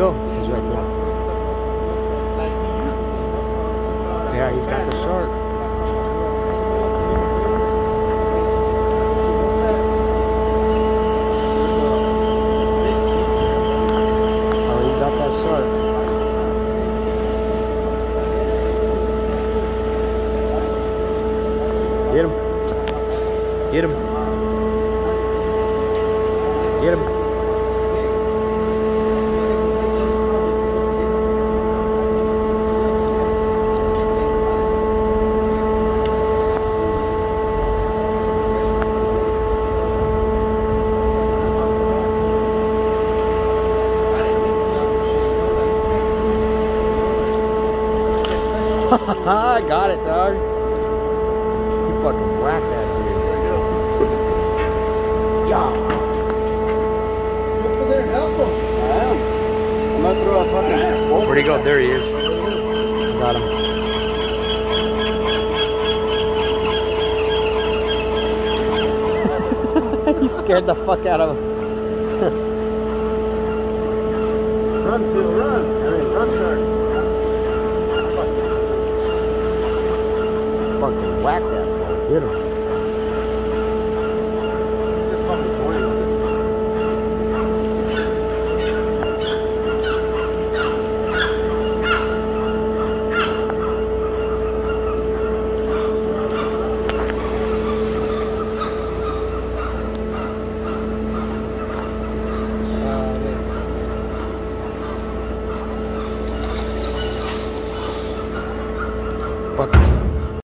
go? He's right there. Yeah, he's got the shark. Oh. Get him. Get him. Get him. I got it, dog. You fucking whacked that dude. Yeah. Over there, help him. I am. I'm gonna throw a fucking. Where'd he go? There he is. Got him. he scared the fuck out of him. Run, Phil, run. I mean, run, shark. whack that fool. Hit him. fuck.